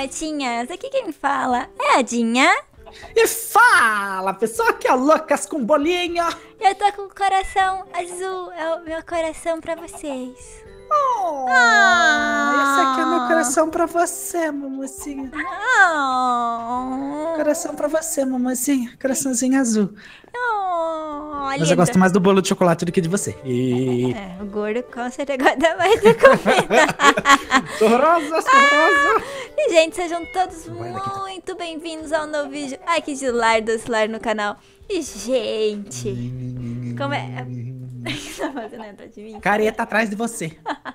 marmotinhas, aqui quem fala é a Dinha. E fala, pessoal, que é o Lucas com bolinho. Eu tô com o coração azul, é o meu coração pra vocês. Oh, Ah. Esse aqui é meu coração pra você, mamozinha. Oh, Coração pra você, mamozinha. Coraçãozinho azul. oh. Mas eu gosto mais do bolo de chocolate do que de você. E... É, o gordo com certeza gosta mais da comida. Sou rosa, sou rosa. E, gente, sejam todos muito bem-vindos ao novo vídeo aqui de Lar do Lar no canal. E, gente, como é... O que tá fazendo atrás de mim? Careta atrás de você.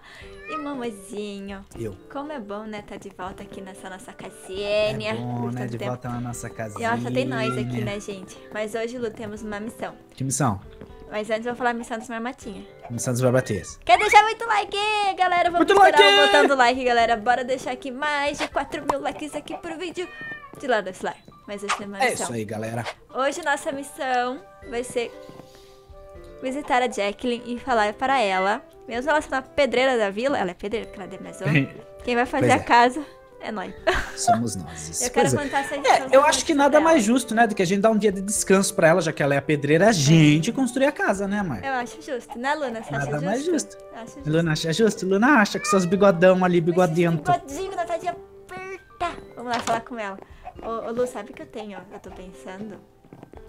E mamozinho, Eu. como é bom, né, tá de volta aqui nessa nossa É casinha. bom, por né? De tempo. volta na nossa E casinha. ó, só tem nós aqui, né, gente? Mas hoje, Lu, temos uma missão. Que missão? Mas antes eu vou falar a missão dos marmotinhas. Missão dos barbateiros. Quer deixar muito like, galera? Vamos Muito esperar like! o botão do like, galera. Bora deixar aqui mais de 4 mil likes aqui pro vídeo de Lar do Lar. Mas essa é uma É missão. isso aí, galera. Hoje nossa missão vai ser visitar a Jacqueline e falar para ela, mesmo ela sendo a pedreira da vila, ela é pedreira porque ela demesou, quem vai fazer Pois a é. casa é nós. Somos nós. Eu quero Pois é. contar essa É, história eu acho que nada mais justo, né? Do que a gente dar um dia de descanso pra ela, já que ela é a pedreira, a gente construir a casa, né, mãe? Eu acho justo, né, Luna? Você acha Nada justo? mais justo. Acho justo. Luna acha justo? Luna acha que seus bigodão ali, bigodento. Bigodinho da Tadinha aperta. Vamos lá falar com ela. Ô, ô, Lu, sabe o que eu tenho? ó? Eu tô pensando.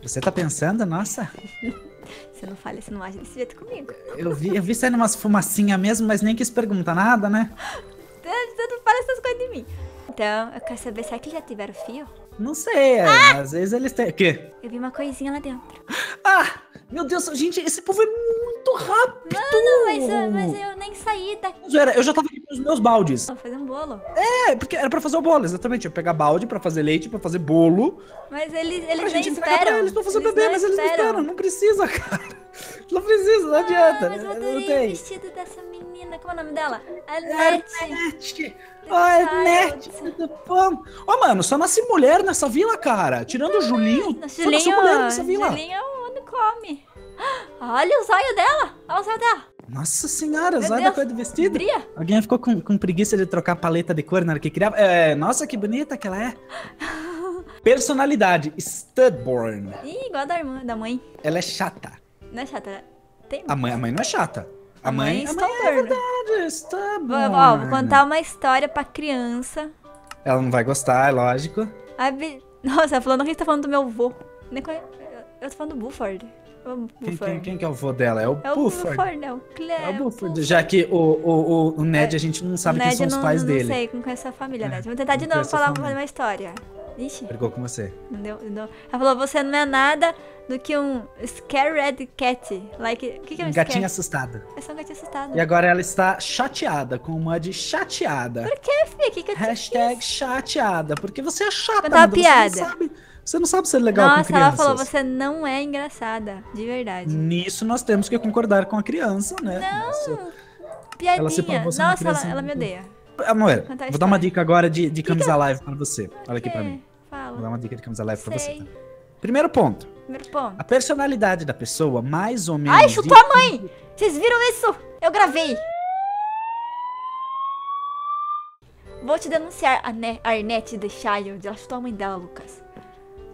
Você tá pensando? Nossa, Você não fala, você não age desse jeito comigo. eu vi, eu vi saindo umas fumacinhas mesmo, mas nem quis perguntar nada, né? Você não fala essas coisas de mim. Então, eu quero saber, será que já tiveram fio? Não sei, é, Ah! às vezes eles têm. O quê? Eu vi uma coisinha lá dentro. Ah! Meu Deus, gente, esse povo é muito rápido! Não, mas, eu- mas eu nem saí daqui. Zoeira, Eu já tava aqui com os meus baldes. Vou fazer um bolo. É, porque era pra fazer o bolo, exatamente. Eu pegar balde pra fazer leite, pra fazer bolo. Mas eles, pra eles nem gente entregar esperam. pra eles pra fazer Eles bebê, não mas eles não esperam. Não precisa, cara. Não precisa, não adianta. Ah, mas eu não adorei o vestido dessa menina. Como é o nome dela? A É Nete. Ernest! Ó, Ernest, tudo bom? Ó, mano, só nasce mulher nessa vila, cara. Tirando o Julinho, No só nasceu mulher nessa Julinho, vila. Julinho é onde come. Olha o zóio dela. Olha o zóio dela. Nossa senhora, Meu zóio da cor do vestido. Brilha. Alguém ficou com, com preguiça de trocar a paleta de cor na hora que criava? É, nossa, que bonita que ela é. Personalidade, Studborn. Ih, igual a da irmã, da mãe. Ela é chata. Não é chata? Tem... A mãe, a mãe não é chata. A, mãe, a mãe é Stubborn. verdade, Studborn. Vou, ó, vou contar uma história pra criança. Ela não vai gostar, é lógico. A Bi- Nossa, falando que você tá falando do meu avô. Nem conhe- Eu tô falando do Buford. Quem, quem, quem que é o vô dela? É o É o Buford. Buford, é o Cle... É o Buford. Já que o, o, o, Ned, a gente não sabe quem são os não, pais não dele. sei, não conheço a família, É, Ned. Vou tentar de não novo falar família. uma história. Ixi, Brigou com você. não deu, não. Ela falou, você não é nada do que um scared cat. Like, o que, que é um Um gatinho assustado. É só um gatinho assustado. E agora ela está chateada, com uma de chateada. Por que, filho? O que, que eu Hashtag chateada, porque você é chata, Contar uma piada. Você não sabe, você não sabe ser legal com Nossa, crianças. ela falou, você não é engraçada. De verdade. Nisso nós temos que concordar com a criança, né? Nossa. Piadinha. Ela se Nossa, ela, ela me odeia. Amor, Contar a vou dar uma dica agora de, de que camisa eu- live pra você. Olha aqui pra mim. Vou dar Fala. uma dica de camisa live pra você. Sei. Tá? Primeiro ponto. Primeiro ponto. A personalidade da pessoa, mais ou menos. Ai, chutou a mãe! Vocês viram isso? Eu gravei. Vou te denunciar, a Ne- Arnette The Child. Ela chutou a mãe dela, Lucas.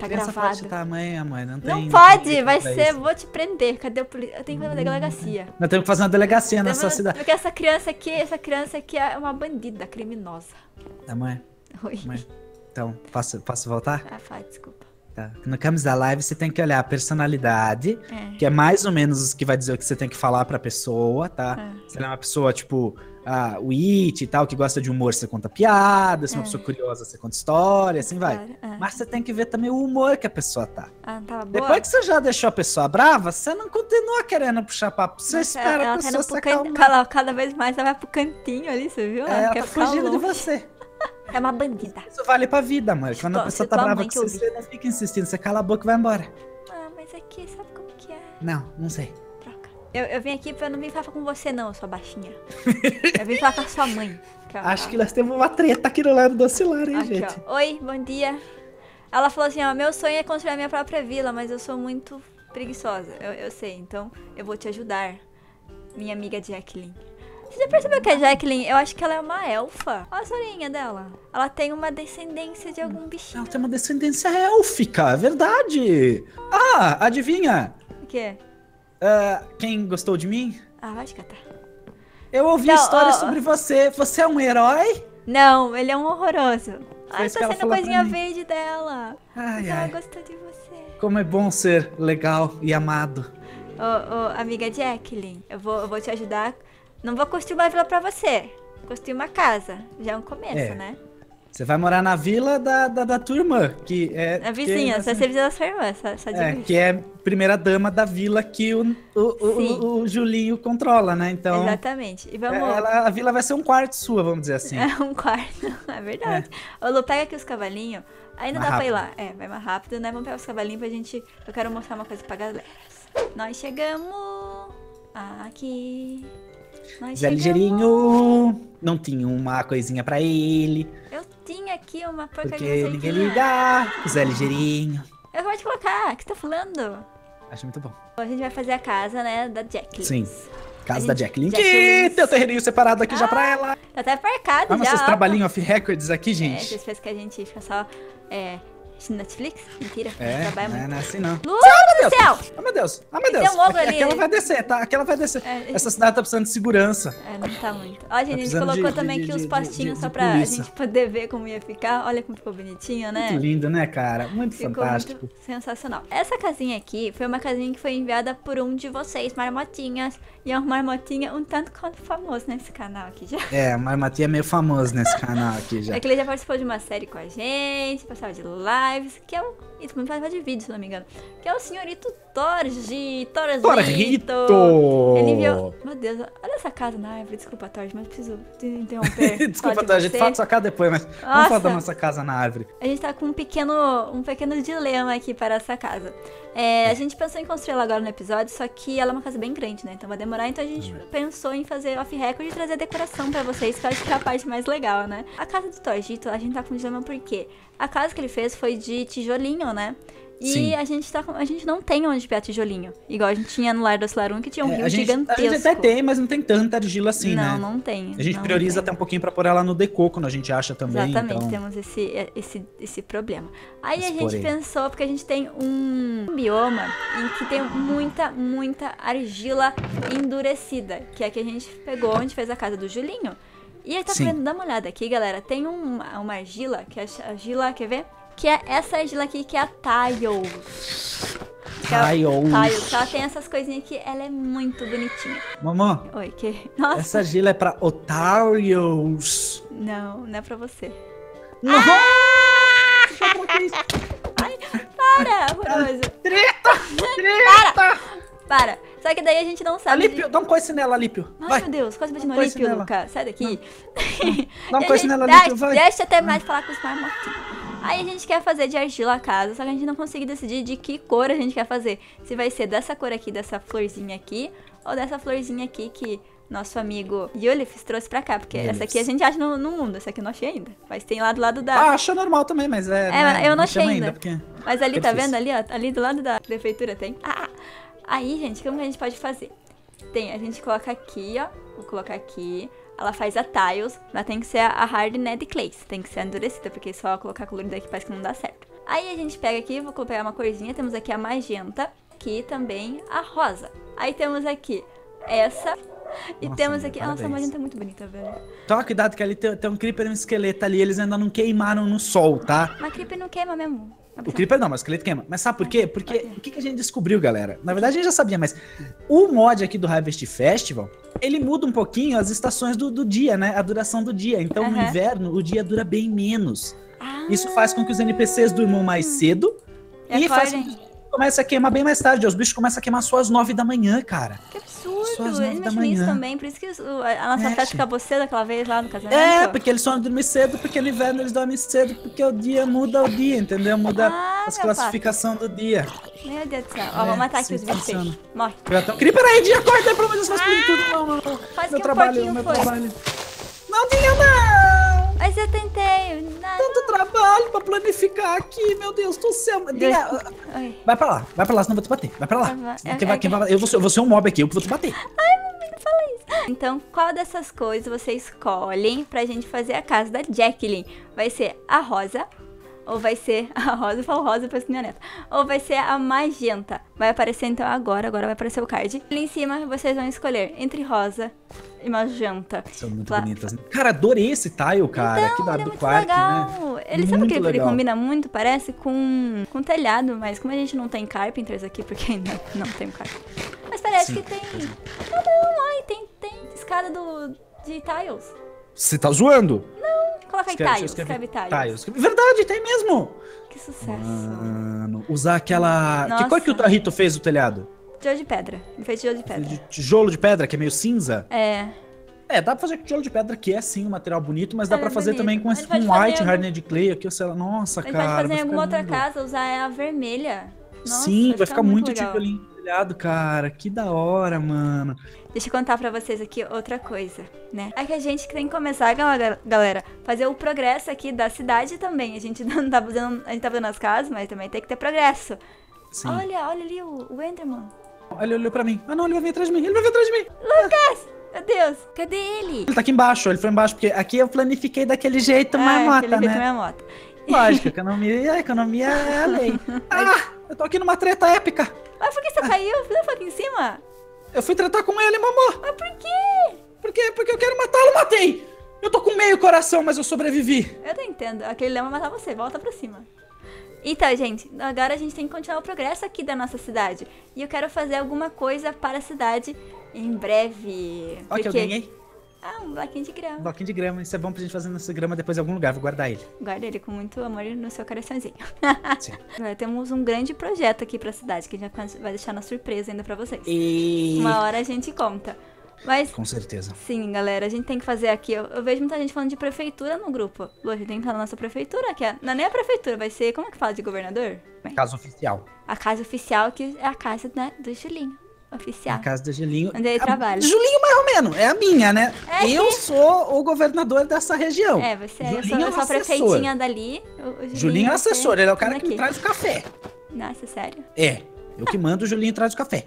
Tá gravado. a mãe, a mãe. Não, tem, Não pode, vai ser. isso. Vou te prender. Cadê o polícia? Eu tenho que ir na delegacia. Nós temos que fazer uma delegacia nessa Demora- cidade. Porque essa criança aqui, essa criança aqui é uma bandida, criminosa. A mãe, Oi. mãe. Então, posso, posso voltar? Ah, fala, desculpa. Tá. No camisa live você tem que olhar a personalidade, É. que é mais ou menos o que vai dizer o que você tem que falar pra pessoa, tá? É. Se ela é uma pessoa, tipo, ah, o It e tal, que gosta de humor, você conta piada. Se é uma É. pessoa curiosa, você conta história, assim vai. É. Mas você tem que ver também o humor que a pessoa tá. Ah, boa? Depois que você já deixou a pessoa brava, você não continua querendo puxar papo. Você Nossa, espera ela a tá pessoa indo se acalmar. cada, vez mais ela vai pro cantinho ali, você viu? É, ela quer tá fugindo de longe. você. É uma bandida. Isso vale pra vida, mãe. Quando a pessoa tá brava com você, você não fica insistindo. Você cala a boca e vai embora. Ah, mas aqui, sabe como que é? Não, não sei. Eu, eu vim aqui pra não vir falar com você, não, sua baixinha. eu vim falar com a sua mãe. Acho que nós temos uma treta aqui no lado do oscilar, hein, Aqui, gente? ó. Oi, bom dia. Ela falou assim, ó, meu sonho é construir a minha própria vila, mas eu sou muito preguiçosa. Eu, eu sei, então eu vou te ajudar, minha amiga Jacqueline. Você já percebeu que a Jacqueline, eu acho que ela é uma elfa? Olha a orelhinha dela. Ela tem uma descendência de algum bichinho. Ela tem uma descendência élfica, é verdade. Ah, adivinha? O quê? Uh, quem gostou de mim? Ah, vai te catar. Eu ouvi Não, histórias ó. sobre você. Você é um herói? Não, ele é um horroroso. Ai, tá sendo coisinha verde dela. Ai, Mas ela ai. gostou de você. Como é bom ser legal e amado. Ô, ô, amiga Jacqueline, eu vou, eu vou te ajudar. Não vou construir uma vila pra você. Construir uma casa. Já é um começo, É. né? Você vai morar na vila da, da, da tua irmã, que é. A vizinha, que, você vai ser vizinha da sua irmã, só, só é, que é primeira dama da vila que o, o, o, o- Julinho controla, né? Então. Exatamente. E vamos. ela- a vila vai ser um quarto sua, vamos dizer assim. É um quarto, é verdade. Ô Lu, pega aqui os cavalinhos. Ainda Mais dá pra ir lá. É, vai mais rápido, né? Vamos pegar os cavalinhos pra gente. Eu quero mostrar uma coisa pra galera. Nós chegamos aqui. Nós Zé chegamos. Ligeirinho não tinha uma coisinha pra ele, Eu aqui uma porcaria. porque ninguém é. liga. Zé Ligeirinho. Eu vou te colocar. O que você tá falando? Acho muito bom. A gente vai fazer a casa, né, da Jacqueline. Sim. Casa A da gente- Jacqueline. Que tem o terreirinho separado aqui já pra ela. Tá até marcado Olha já. nossos ó. trabalhinhos off records aqui, É, gente. vocês pensam que a gente fica só é, Netflix? Mentira. a É, não é, não é assim não. Lua do céu! Ah, meu Deus. Ah, meu Tem Deus. um ogro Aqui- ali. Aquela vai descer, tá? Aquela vai descer. É, Essa cidade tá precisando de segurança. É, não tá muito. Ó, gente, a gente colocou de- também de- aqui de- os postinhos só pra polícia. gente poder ver como ia ficar. Olha como ficou bonitinho, né? Muito lindo, né, cara? Muito Ficou fantástico. muito sensacional. Essa casinha aqui foi uma casinha que foi enviada por um de vocês, marmotinhas. E é uma marmotinha um tanto quanto famoso nesse canal aqui já. É, mas Mati é meio famoso nesse canal aqui já. É que ele já participou de uma série com a gente, participava de lives, que é o. E também participava de vídeos, se não me engano. Que é o senhorito Torgi. Torgito. Torrito! Ele enviou. Meu Deus, olha casa na árvore. Desculpa, Torgi, mas preciso te interromper. Desculpa, Falar de tá, a gente fala cá depois, mas vamos Nossa. falar da nossa casa na árvore. A gente tá com um pequeno, um pequeno dilema aqui para essa casa. É, a gente pensou em construir ela agora no episódio, só que ela é uma casa bem grande, né? Então vai demorar. Então a gente pensou em fazer off-record e trazer decoração pra vocês, que eu acho que é a parte mais legal, né? A casa do Torgito, a gente tá com um dilema porque a casa que ele fez foi de tijolinho, né? E Sim. a gente, tá com- a gente não tem onde pegar tijolinho. Igual a gente tinha no lar do Cilarum, que tinha um É, rio a, gente, a gigantesco. gente até tem, mas não tem tanta argila assim, não, né? não tem. A gente não prioriza tem. até um pouquinho pra pôr ela no decô quando a gente acha também. Exatamente, então... temos esse, esse, esse problema. Aí a gente porém. pensou, porque a gente tem um bioma em que tem muita, muita argila endurecida, que é a que a gente pegou onde fez a casa do Julinho. E aí tá vendo, dá uma olhada aqui, galera. Tem uma, uma argila, que é a argila, quer ver? Que é essa argila aqui, que é a ela- Tiles. Tiles. que Ela tem essas coisinhas aqui, ela é muito bonitinha. Mamã, Oi, que... Nossa, essa argila é pra otários. não, não é pra você. Não! Ai, para, horroroso. Treta! Treta! Para! Só que daí a gente não sabe. Alípio, dá um coice nela, Alípio. Ai, Vai. meu Deus, quase bati no Coice Alípio. Luca. Sai daqui. Dá um coice nela, Alípio, vai. Deixa eu terminar de falar com os marmotinhos. Aí a gente quer fazer de argila a casa, só que a gente não conseguiu decidir de que cor a gente quer fazer. Se vai ser dessa cor aqui, dessa florzinha aqui, ou dessa florzinha aqui que nosso amigo Yulif trouxe pra cá. Porque essa aqui a gente acha no, no mundo, essa aqui eu não achei ainda. Mas tem lá do lado da. Ah, achou normal também, mas é. né, eu não achei chama ainda. porque... Mas ali, Fica tá difícil. vendo ali, ó? Ali do lado da prefeitura tem. Ah! Aí, gente, como que a gente pode fazer? Tem, a gente coloca aqui, ó. Vou colocar aqui. Ela faz a tiles, mas tem que ser a hard net clays. Tem que ser endurecida, porque só colocar colorida aqui parece que não dá certo. Aí a gente pega aqui, vou pegar uma corzinha. Temos aqui a magenta. Aqui também a rosa. Aí temos aqui essa. E Nossa, temos aqui. Nossa, a parabéns. magenta é muito bonita, velho. Toma cuidado que ali tem, tem um creeper e um esqueleto ali, eles ainda não queimaram no sol, tá? Mas creeper não queima mesmo. O creeper não, mas o esqueleto queima. Mas sabe por quê? Porque o que, que a gente descobriu, galera? Na verdade a gente já sabia, mas o mod aqui do Harvest Festival, ele muda um pouquinho as estações do, do dia, né? A duração do dia. Então no Aham. inverno o dia dura bem menos. Ah, Isso faz com que os NPCs durmam mais cedo E e faz com que os bichos comecem a queimar bem mais tarde. Os bichos começam a queimar só às nove da manhã, cara. Que absurdo! Só às Ele nove da manhã. também, por isso que a nossa festa acabou cedo aquela vez lá no casamento. É, porque eles só dormem cedo, porque no inverno eles dormem cedo, porque o dia muda o dia, entendeu? Muda Ah, as meu classificação do dia. Meu Deus do céu. Ó, É, vou matar aqui os bichos. Morre. Já tão... Creeper aí, dia, acorda aí, pelo Deus, faz explodir tudo. Não, não, não. Quase meu que trabalho, meu foi. trabalho. Não não! Mas eu tentei. Não. Tanto trabalho pra planificar aqui, meu Deus do céu. Ai, Vai pra lá, vai pra lá, senão eu vou te bater. Vai pra lá. Vai, vai. Quem vai, quem vai- eu, vou ser, eu vou ser um mob aqui, eu que vou te bater. não fala isso. Então, qual dessas coisas você escolhe pra gente fazer a casa da Jacqueline? Vai ser a rosa, ou vai ser a rosa, eu falo rosa, parece minha neta. Ou vai ser a magenta. Vai aparecer então agora, agora vai aparecer o card. Ali em cima vocês vão escolher entre rosa e magenta. São muito Lá. bonitas. Cara, adorei esse tile, cara, então, aqui da, é do quarto, legal. né? Ele muito sabe que ele, ele, combina muito, parece com com telhado, mas como a gente não tem carpenters aqui, porque ainda não tem carpenter. Mas parece Sim. que tem. Ah, não, ai, tem, tem escada do, de tiles. Você tá zoando? Não, coloca aí tiles, escreve tiles. Verdade, tem mesmo. Que sucesso. Mano, usar aquela... Nossa. Que cor que o Tarrito fez o telhado? Tijolo de pedra. Ele tijolo de pedra. De tijolo de pedra, que é meio cinza? É. É, dá pra fazer com tijolo de pedra, que é sim um material bonito, mas é, dá pra fazer bonito. também com, esse, com white algum... hardened clay aqui, sei lá. Nossa, a gente cara. pode fazer em alguma outra casa, usar a vermelha. Nossa, sim, vai, vai ficar, muito, muito tijolinho telhado, cara. Que da hora, mano. Deixa eu contar pra vocês aqui outra coisa, né? É que a gente tem que começar, galera, fazer o progresso aqui da cidade também. A gente não tá fazendo, a gente tá fazendo as casas, mas também tem que ter progresso. Sim. Olha, olha ali o, o Enderman. Ele olhou pra mim. Ah, não, ele vai vir atrás de mim. Ele vai vir atrás de mim. Lucas! Meu Deus, cadê ele? Ele tá aqui embaixo, ele foi embaixo, porque aqui eu planifiquei daquele jeito, ah, mota, né? Jeito mota. Lógico, economia, economia é a lei. Ah, eu tô aqui numa treta épica. Mas por que você ah. caiu? Você foi aqui em cima? Eu fui tratar com ele, mamô. Mas por quê? Porque, porque eu quero matá-lo, matei. Eu tô com meio coração, mas eu sobrevivi. Eu não entendo. Aquele vai matar você, volta pra cima. Então, gente, agora a gente tem que continuar o progresso aqui da nossa cidade. E eu quero fazer alguma coisa para a cidade em breve. Ó, porque... que eu ganhei. Ah, um bloquinho de grama. Um bloquinho de grama. Isso é bom pra gente fazer nossa grama depois em algum lugar. Vou guardar ele. Guarda ele com muito amor no seu coraçãozinho. Sim. Temos um grande projeto aqui pra cidade que a gente vai deixar na surpresa ainda pra vocês. E... Uma hora a gente conta. Mas, Com certeza. Sim, galera, a gente tem que fazer aqui. Eu, eu vejo muita gente falando de prefeitura no grupo. Lu, a gente tem que falar da nossa prefeitura, que é, não é nem a prefeitura, vai ser. Como é que fala de governador? Bem, casa oficial. A casa oficial, que é a casa né, do Julinho. Oficial. A casa do Julinho. Onde ele a, trabalha. Julinho, mais ou menos. É a minha, né? É eu que... sou o governador dessa região. É, você é. Julinho eu sou, eu sou a prefeitinha dali. O, o Julinho, Julinho é assessor, ele é o cara que me traz o café. Nossa, sério? É. Eu que mando, o Julinho traz o café.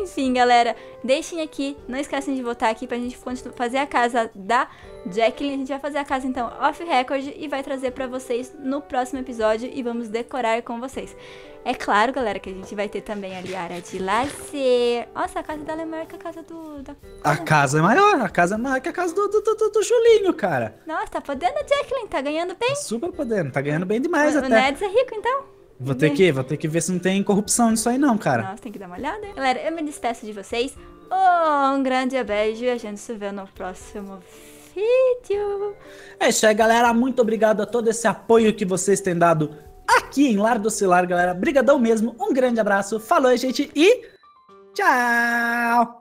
Enfim, galera, deixem aqui, não esquecem de votar aqui pra gente fazer a casa da Jacqueline. A gente vai fazer a casa então off record e vai trazer para vocês no próximo episódio e vamos decorar com vocês. É claro, galera, que a gente vai ter também ali a área de lazer. Nossa, a casa dela é maior que a casa do. Da... A casa é maior, a casa é maior que a casa do, do, do, do Julinho, cara. Nossa, tá podendo, Jacqueline? Tá ganhando bem? Tá super podendo, tá ganhando bem demais o, até. O Neds é rico, então? Vou ter que, vou ter que ver se não tem corrupção nisso aí não, cara. Nossa, tem que dar uma olhada. Hein? Galera, eu me despeço de vocês. Oh, um grande beijo e a gente se vê no próximo vídeo. É isso aí, galera. Muito obrigado a todo esse apoio que vocês têm dado aqui em Lar do Celular, galera. Brigadão mesmo. Um grande abraço. Falou, gente, e tchau!